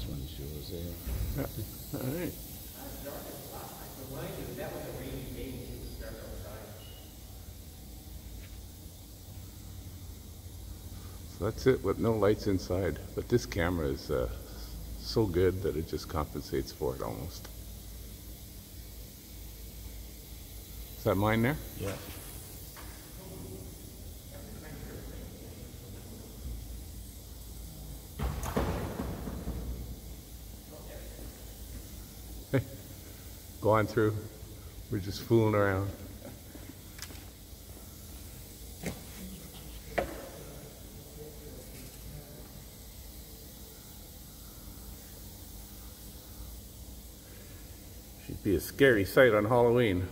shows there. All right. So that's it with no lights inside. But this camera is uh, so good that it just compensates for it almost. Is that mine there? Yeah. going through. We're just fooling around. She'd be a scary sight on Halloween.